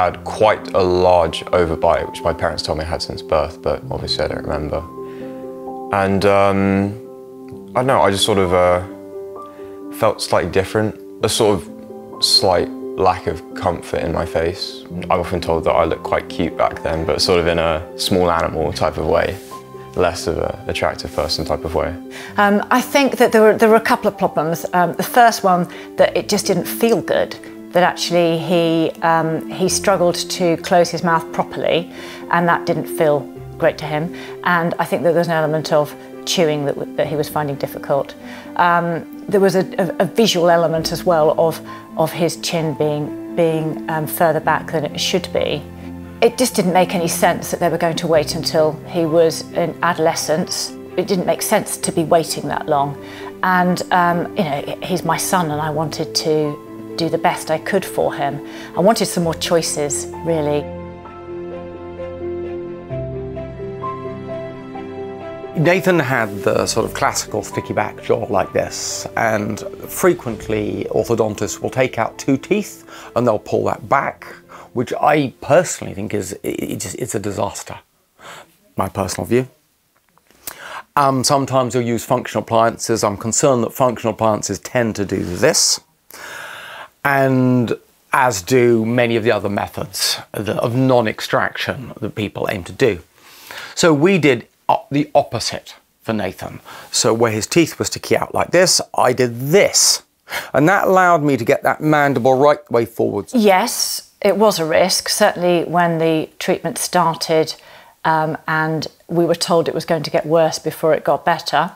I had quite a large overbite, which my parents told me I had since birth, but obviously I don't remember. And um, I don't know, I just sort of uh, felt slightly different. A sort of slight lack of comfort in my face. I'm often told that I look quite cute back then, but sort of in a small animal type of way, less of an attractive person type of way. Um, I think that there were, there were a couple of problems. Um, the first one, that it just didn't feel good that actually he, um, he struggled to close his mouth properly and that didn't feel great to him. And I think that there was an element of chewing that, that he was finding difficult. Um, there was a, a, a, visual element as well of, of his chin being, being um, further back than it should be. It just didn't make any sense that they were going to wait until he was in adolescence. It didn't make sense to be waiting that long. And, um, you know, he's my son and I wanted to do the best I could for him. I wanted some more choices, really. Nathan had the sort of classical sticky back jaw like this, and frequently orthodontists will take out two teeth and they'll pull that back, which I personally think is it's a disaster. My personal view. Um, sometimes you'll use functional appliances. I'm concerned that functional appliances tend to do this and as do many of the other methods of non-extraction that people aim to do. So we did the opposite for Nathan. So where his teeth were sticking out like this, I did this. And that allowed me to get that mandible right way forwards. Yes, it was a risk, certainly when the treatment started um, and we were told it was going to get worse before it got better.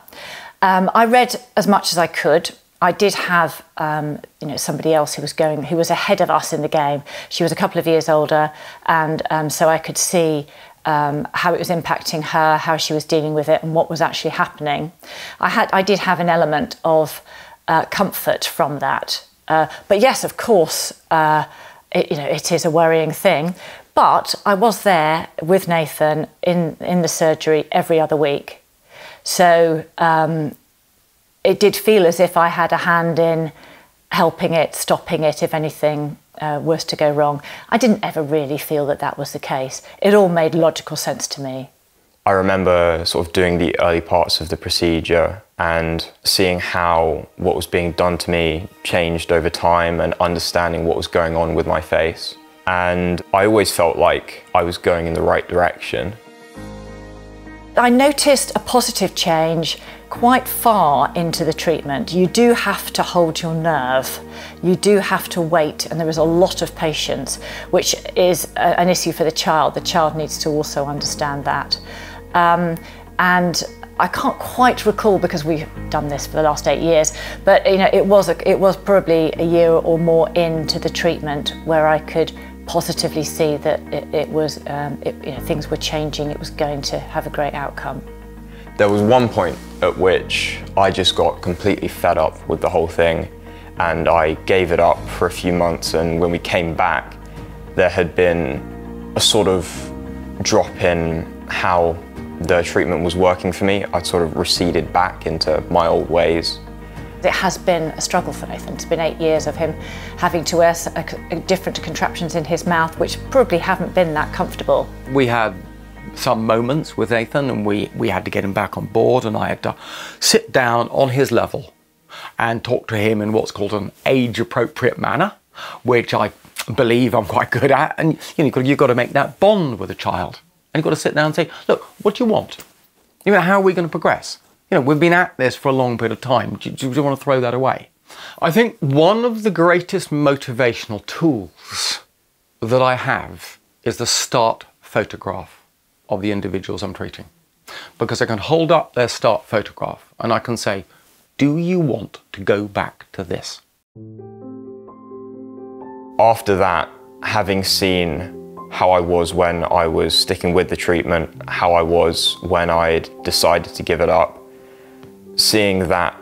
Um, I read as much as I could I did have, um, you know, somebody else who was going, who was ahead of us in the game. She was a couple of years older, and um, so I could see um, how it was impacting her, how she was dealing with it, and what was actually happening. I had, I did have an element of uh, comfort from that. Uh, but yes, of course, uh, it, you know, it is a worrying thing. But I was there with Nathan in in the surgery every other week, so um, it did feel as if I had a hand in helping it, stopping it if anything uh, was to go wrong. I didn't ever really feel that that was the case. It all made logical sense to me. I remember sort of doing the early parts of the procedure and seeing how what was being done to me changed over time and understanding what was going on with my face. And I always felt like I was going in the right direction. I noticed a positive change quite far into the treatment. You do have to hold your nerve. You do have to wait, and there is a lot of patience, which is a, an issue for the child. The child needs to also understand that. Um, and I can't quite recall because we've done this for the last eight years, but you know, it was a, it was probably a year or more into the treatment where I could positively see that it, it was um, it, you know, things were changing. It was going to have a great outcome. There was one point at which I just got completely fed up with the whole thing and I gave it up for a few months and when we came back there had been a sort of drop in how the treatment was working for me. I'd sort of receded back into my old ways. It has been a struggle for Nathan. It's been eight years of him having to wear different contraptions in his mouth, which probably haven't been that comfortable. We had some moments with Nathan and we, we had to get him back on board and I had to sit down on his level and talk to him in what's called an age appropriate manner, which I believe I'm quite good at. And you know, you've got to make that bond with a child. And you've got to sit down and say, look, what do you want? You know, how are we going to progress? You know, we've been at this for a long period of time. Do, do you want to throw that away? I think one of the greatest motivational tools that I have is the start photograph of the individuals I'm treating. Because I can hold up their start photograph and I can say, do you want to go back to this? After that, having seen how I was when I was sticking with the treatment, how I was when I decided to give it up, seeing that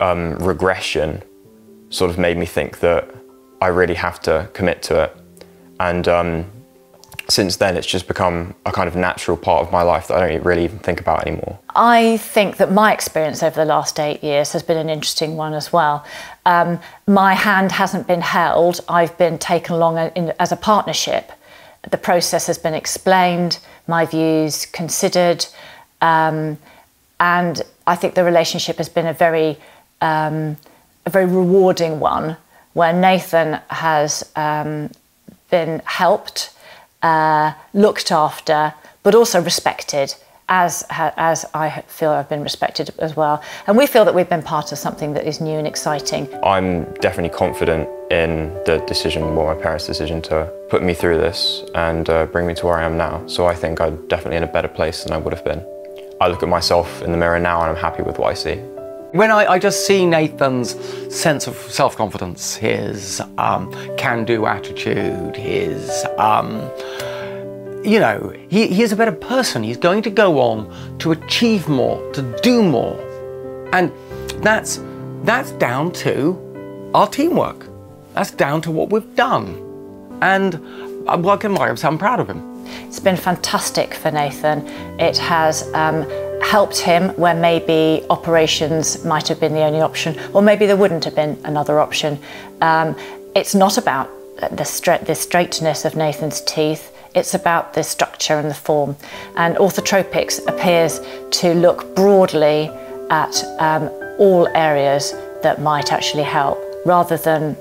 um, regression sort of made me think that I really have to commit to it. And um, since then, it's just become a kind of natural part of my life that I don't really even think about anymore. I think that my experience over the last eight years has been an interesting one as well. Um, my hand hasn't been held, I've been taken along in, as a partnership. The process has been explained, my views considered, um, and I think the relationship has been a very, um, a very rewarding one where Nathan has um, been helped uh, looked after, but also respected. As, as I feel I've been respected as well. And we feel that we've been part of something that is new and exciting. I'm definitely confident in the decision, well, my parents' decision to put me through this and uh, bring me to where I am now. So I think I'm definitely in a better place than I would have been. I look at myself in the mirror now and I'm happy with what I see. When I, I just see Nathan's sense of self confidence, his um, can do attitude, his. Um, you know, he, he is a better person. He's going to go on to achieve more, to do more. And that's, that's down to our teamwork. That's down to what we've done. And I'm working my so I'm proud of him. It's been fantastic for Nathan. It has um, helped him where maybe operations might have been the only option, or maybe there wouldn't have been another option. Um, it's not about the, stra- the straightness of Nathan's teeth. It's about the structure and the form. And orthotropics appears to look broadly at um, all areas that might actually help rather than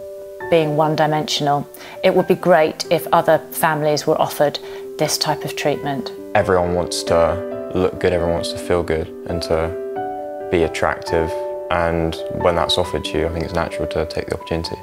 being one dimensional. It would be great if other families were offered this type of treatment. Everyone wants to look good, everyone wants to feel good and to be attractive. And when that's offered to you, I think it's natural to take the opportunity.